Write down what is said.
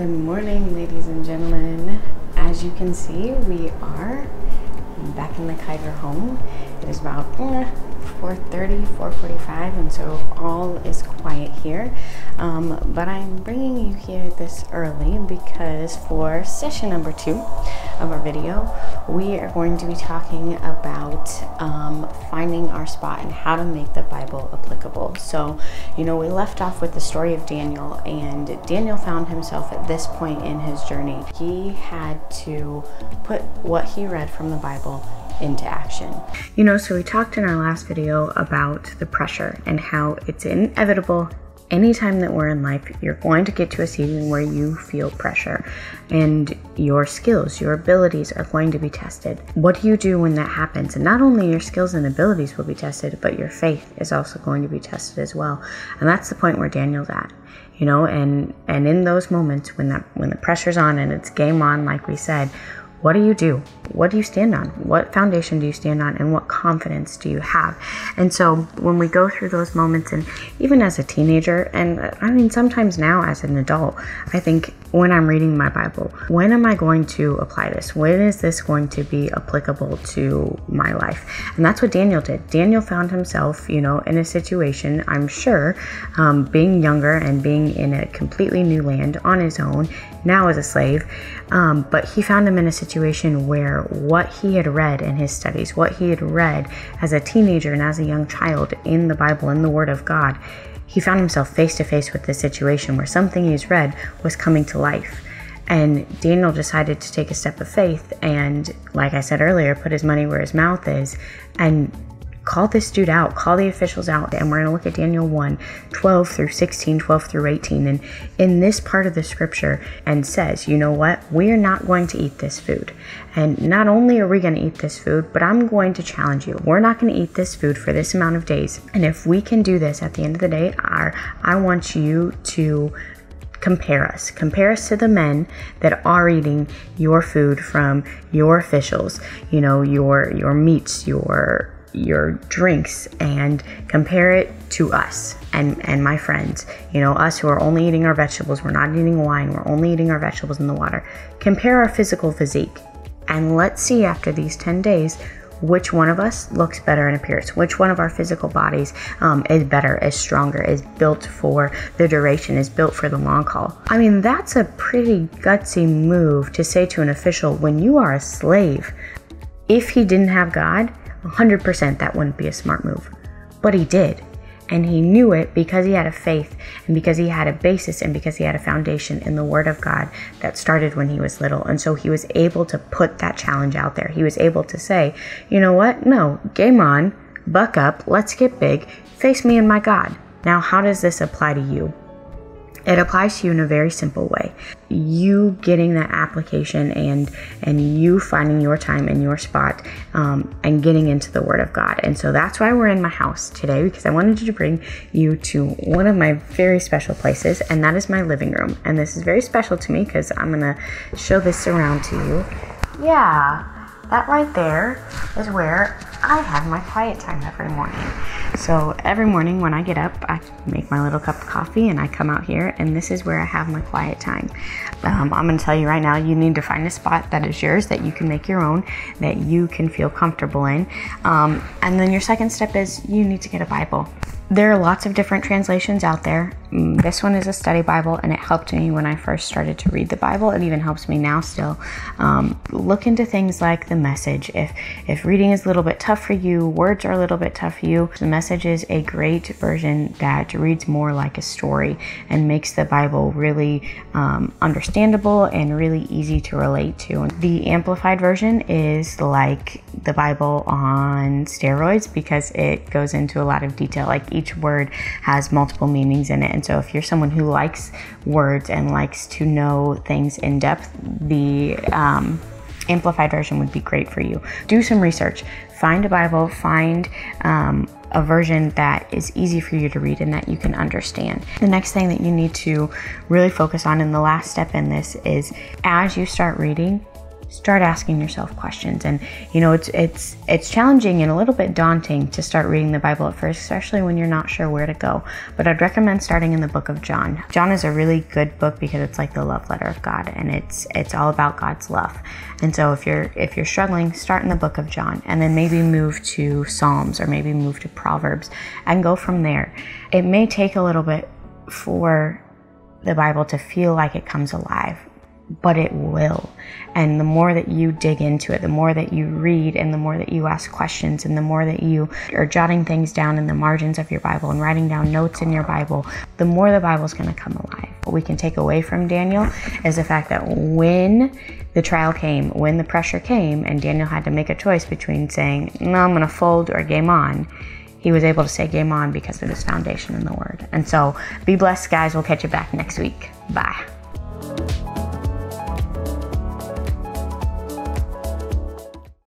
Good morning, ladies and gentlemen. As you can see, we are back in the Kiger home. It is about eh, 4.30, 4.45, and so all is quiet here. Um, but I'm bringing you here this early because for session number two of our video, we are going to be talking about um, Um, finding our spot and how to make the Bible applicable. So, you know, we left off with the story of Daniel, and Daniel found himself at this point in his journey. He had to put what he read from the Bible into action. You know, so we talked in our last video about the pressure and how it's inevitable anytime that we're in life, you're going to get to a season where you feel pressure and your skills, your abilities are going to be tested. What do you do when that happens? And not only your skills and abilities will be tested, but your faith is also going to be tested as well. And that's the point where Daniel's at. You know, and and in those moments when that when the pressure's on and it's game on, like we said, what do you do? What do you stand on? What foundation do you stand on? And what confidence do you have? And so when we go through those moments, and even as a teenager, and I mean, sometimes now as an adult, I think when I'm reading my Bible, when am I going to apply this? When is this going to be applicable to my life? And that's what Daniel did. Daniel found himself, you know, in a situation, I'm sure, um, being younger and being in a completely new land on his own, now as a slave. Um, but he found him in a situation where what he had read in his studies, what he had read as a teenager and as a young child in the Bible, in the Word of God, he found himself face to face with this situation where something he's read was coming to life. And Daniel decided to take a step of faith and, like I said earlier, put his money where his mouth is and call this dude out, call the officials out, and we're going to look at Daniel 1 12 through 16, 12 through 18. And in this part of the scripture, and says, you know what, we are not going to eat this food. And not only are we going to eat this food, but I'm going to challenge you. We're not going to eat this food for this amount of days. And if we can do this at the end of the day, our, I want you to compare us. Compare us to the men that are eating your food from your officials, you know, your your meats, your your drinks and compare it to us and and my friends. You know us who are only eating our vegetables. We're not eating wine. We're only eating our vegetables in the water. Compare our physical physique and let's see after these 10 days which one of us looks better in appearance which one of our physical bodies um, is better is stronger is built for the duration is built for the long haul. I mean that's a pretty gutsy move to say to an official when you are a slave if he didn't have god 100% that wouldn't be a smart move. But he did. And he knew it because he had a faith and because he had a basis and because he had a foundation in the Word of God that started when he was little. And so he was able to put that challenge out there. He was able to say, you know what? No, game on, buck up, let's get big, face me and my God. Now, how does this apply to you? It applies to you in a very simple way. You getting that application and and you finding your time and your spot um, and getting into the word of god. And so that's why we're in my house today because i wanted to bring you to one of my very special places and that is my living room. And this is very special to me because i'm gonna show this around to you. Yeah that right there is where I have my quiet time every morning. So every morning when I get up, I make my little cup of coffee and I come out here, and this is where I have my quiet time. Um, I'm going to tell you right now, you need to find a spot that is yours, that you can make your own, that you can feel comfortable in. Um, and then your second step is you need to get a Bible. There are lots of different translations out there. Mm, this one is a study Bible, and it helped me when I first started to read the Bible. It even helps me now still. Um, look into things like the message. If if reading is a little bit tough for you, words are a little bit tough for you, the message is a great version that reads more like a story and makes the Bible really um, understandable and really easy to relate to. The amplified version is like the Bible on steroids because it goes into a lot of detail. Like each word has multiple meanings in it. And so if you're someone who likes words and likes to know things in depth, the um, amplified version would be great for you. Do some research. Find a Bible, find um, a version that is easy for you to read and that you can understand. The next thing that you need to really focus on, and the last step in this, is as you start reading, start asking yourself questions. And you know it's it's it's challenging and a little bit daunting to start reading the bible at first especially when you're not sure where to go. But i'd recommend starting in the book of john. John is a really good book because it's like the love letter of god and it's it's all about god's love. And so if you're if you're struggling start in the book of john and then maybe move to psalms or maybe move to proverbs and go from there. It may take a little bit for the bible to feel like it comes alive but it will. And the more that you dig into it, the more that you read, and the more that you ask questions, and the more that you are jotting things down in the margins of your Bible and writing down notes in your Bible, the more the Bible's going to come alive. What we can take away from Daniel is the fact that when the trial came, when the pressure came, and Daniel had to make a choice between saying, No, I'm going to fold or game on he was able to say game on because of his foundation in the word. And so be blessed, guys. We'll catch you back next week. Bye.